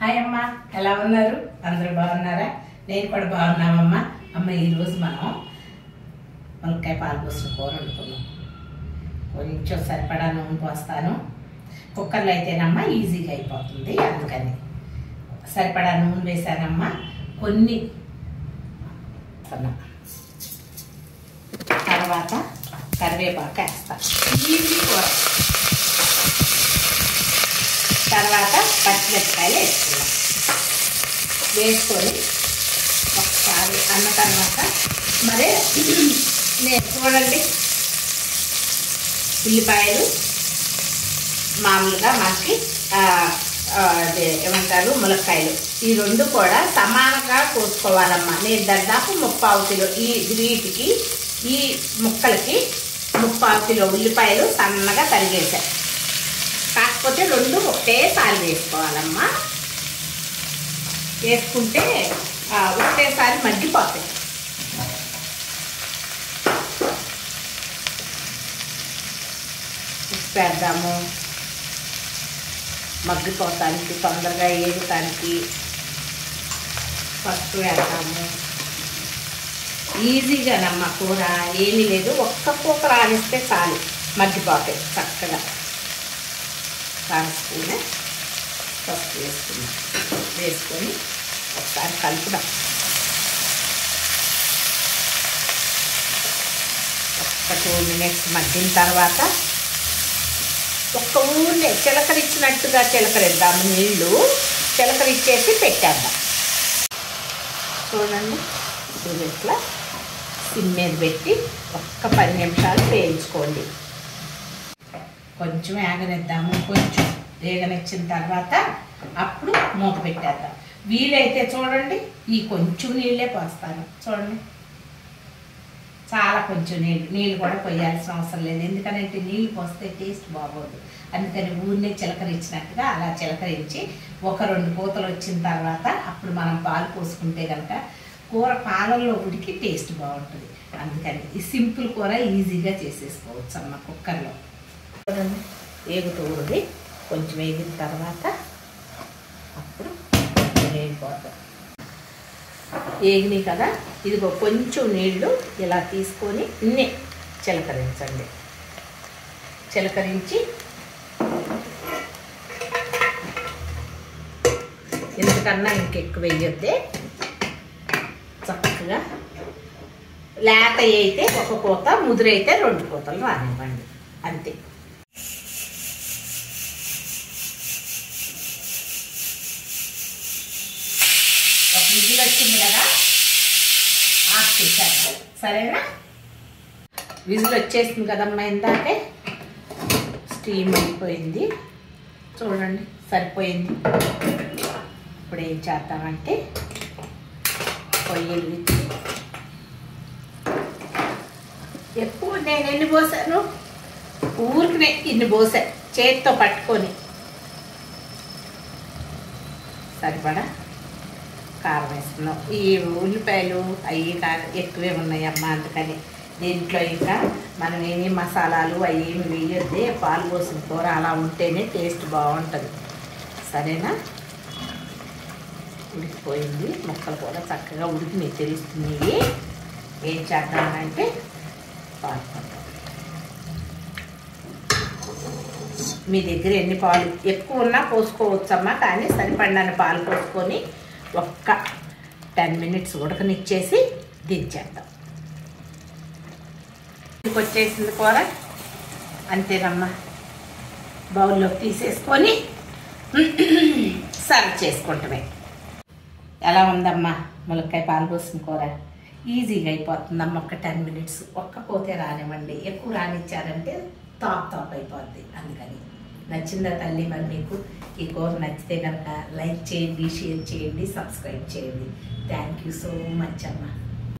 Hi అమ్మ ఎలా ఉన్నారు? అందరూ బాగున్నారా? నేను కూడా బాగున్నామమ్మా అమ్మ ఈరోజు మనం వంకాయ పాలు కూర వండుకున్నాం కొంచెం సరిపడా నూనె పోస్తాను. కుక్కర్లో అయితేనమ్మా ఈజీగా అయిపోతుంది. అందుకని సరిపడా నూనె వేసానమ్మా కొన్ని తర్వాత కరివేపాకు వేస్తాను ఈజీ కూర. తర్వాత పచ్చిమిరపకాయలు వేసుకున్నాం వేసుకొని ఒకసారి అన్న తర్వాత మరి నేను చూడండి. ఉల్లిపాయలు మామూలుగా మనకి ఏమంటారు ములక్కాయలు. ఈ రెండు కూడా సమానంగా కోసుకోవాలమ్మా. నేను దాదాపు ముప్పావు కిలో ఈ వీటికి ఈ ముక్కలకి ముప్పావు కిలో ఉల్లిపాయలు సన్నగా తరిగేశాను కాకపోతే రెండు ఒకటేసారి వేసుకోవాలమ్మా. వేసుకుంటే ఒకటేసారి మగ్గిపోతాయి. ఉప్పు వేద్దాము మగ్గిపోతానికి తొందరగా ఏగటానికి పసుపు వేద్దాము. ఈజీగానమ్మ కూర ఏమీ లేదు. ఒక్క కూర రానిస్తే చాలు మగ్గిపోతాయి చక్కగా. కార స్పూన్ పసుపు వేసుకున్నాం. వేసుకొని ఒకసారి కలుపుదాం. ఒక టూ మినిట్స్ మగ్గిన తర్వాత ఒక్క ఊరినే చిలకరిచ్చినట్టుగా చిలకరిద్దాము నీళ్ళు. చిలకరిచ్చేసి పెట్టేద్దాం. చూడండి ఇది ఇట్లా సిమ్ మీద పెట్టి ఒక్క పది నిమిషాలు వేయించుకోండి. కొంచెం వేగనిద్దాము కొంచెం వేగనిచ్చిన తర్వాత అప్పుడు మూత పెట్టేద్దాం. వీలైతే చూడండి ఈ కొంచెం నీళ్ళే పోస్తాను. చూడండి. చాలా కొంచెం నీళ్ళు నీళ్ళు కూడా పోయాల్సిన అవసరం లేదు. ఎందుకంటే నీళ్ళు పోస్తే టేస్ట్ బాగోదు. అందుకని ఊరినే చిలకరించినట్టుగా అలా చిలకరించి ఒక రెండు పూతలు వచ్చిన తర్వాత అప్పుడు మనం పాలు పోసుకుంటే కనుక కూర పాలల్లో ఉడికి టేస్ట్ బాగుంటుంది. అందుకని ఈ సింపుల్ కూర ఈజీగా చేసేసుకోవచ్చు అమ్మ కుక్కర్లో. చూడండి. కొంచెం వేగిన తర్వాత అప్పుడు వేగిపోతాం వేగినాయి కదా? ఇదిగో కొంచెం నీళ్ళు ఇలా తీసుకొని ఇన్నే చిలకరించండి. చిలకరించి ఎందుకన్నా ఇంకెక్కువ వేయొద్దే. చక్కగా లేత అయితే ఒక కోత ముదురైతే రెండు కూతలు రానివ్వండి. అంతే. విజిల్ వచ్చింది కదా? ఆఫ్ చేశాను. సరేనా? విజిల్ వచ్చేసింది కదమ్మా ఇందాకే. స్టీమ్ అయిపోయింది. చూడండి సరిపోయింది. ఇప్పుడు ఏం చేద్దామంటే పొయ్యి ఎక్కువ నేను ఎన్ని పోసాను? ఊరికి ఇన్ని పోసా చేతితో పట్టుకొని. సరిపడా? కారం ఈ ఉల్లిపాయలు అవి కారం ఎక్కువే ఉన్నాయమ్మా అందుకని. దీంట్లో ఇంకా మనం ఏమి మసాలాలు అవి ఏమి వేయొద్దే పాలు పోసిన కూర అలా ఉంటేనే టేస్ట్ బాగుంటుంది. సరేనా? ఉడికిపోయింది. ముక్కలు కూడా చక్కగా ఉడికినాయి తెలుస్తున్నాయి. ఏం చేద్దామంటే పాలు మీ దగ్గర ఎన్ని పాలు? ఎక్కువ ఉన్నా పోసుకోవచ్చమ్మా కానీ సరిపడినన్ని పాలు పోసుకొని ఒక్క టెన్ మినిట్స్ ఉడకనిచ్చేసి దించేద్దాం. వచ్చేసింది కూర? అంతేనమ్మా. బౌల్లో తీసేసుకొని సర్వ్ చేసుకుంటమే. ఎలా ఉందమ్మా ములక్కాయ పాలుపోసిన కూర? ఈజీగా అయిపోతుందమ్మా ఒక టెన్ మినిట్స్. ఒక్క పోతే రానివ్వండి. ఎక్కువ రానిచ్చారంటే తాప్ తాప్ అయిపోద్ది. అందుకని నచ్చిందా తల్లి మరి మీకు ఈ కోర్ నచ్చితే కనుక లైక్ చేయండి షేర్ చేయండి సబ్స్క్రైబ్ చేయండి. థ్యాంక్ యూ సో మచ్ అమ్మా.